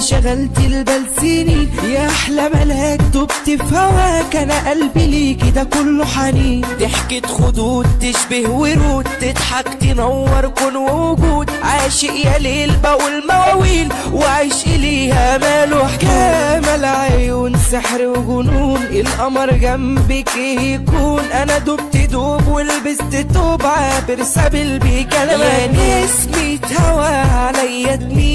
شغلت البال سنين. يا أحلى ملاك دبت في هواك أنا قلبي ليكي ده كله حنين. ضحكة خدود تشبه ورود. تضحك تنور كون ووجود عاشق يا ليل بقول مواويل. وعيش ليها ماله حكاية جمال عيون سحر وجنون. القمر جنبك يكون. أنا دبت دوب ولبست توب عابر سابل بكلمات يا نسمة هوا عليا تميل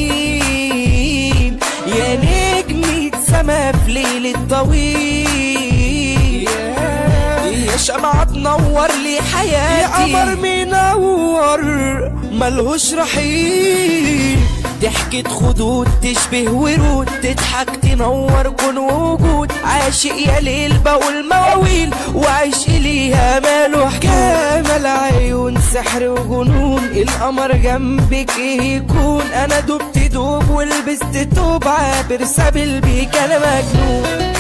في ليل الطويل. يا شمعة تنور لي حياتي. يا قمر منور ملهوش رحيل. ضحكة خدود تشبه ورود تضحك تنور كون وجود. عاشق يا ليل بقول مواويل. سحر وجنون القمر جنبك يكون. أنا دبت دوب ولبست توب عابر سابل بيك أنا مجنون.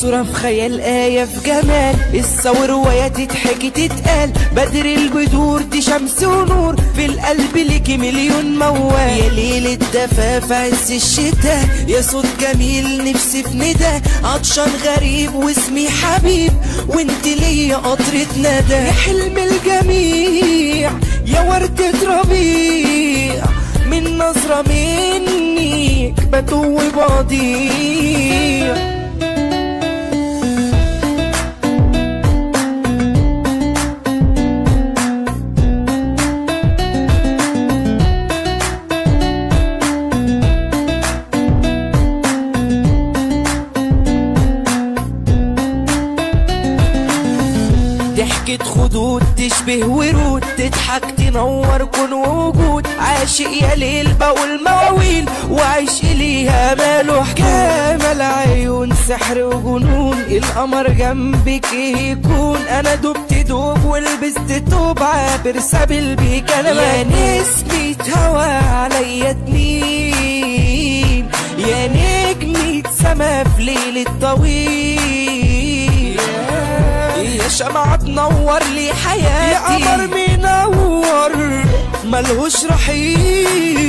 صورة في خيال آية في جمال. الصور رواية تتحكي تتقال. بدر البدور دي شمس ونور. في القلب ليكي مليون موال. يا ليلة دفا في عز الشتاء. يا صوت جميل نفسي في ندى عطشان غريب واسمي حبيب. وانت ليا قطرة ندى يا حلم الجميع يا وردة ربيع من نظرة منك بتوه بضيع ضحكة خدود تشبه ورود تضحك تنور كون وجود. عاشق يا ليل بقول مواويل وعيش ليها ماله جمال عيون سحر وجنون القمر جنبك يكون. أنا دبت دوب ولبست توب عابر سابل بيك أنا يا نسمة هوا عليا تميل يا نجمة سما في ليل الطويل يا شمعة تنور لي حياتي. يا قمر منور ملهوش رحيل.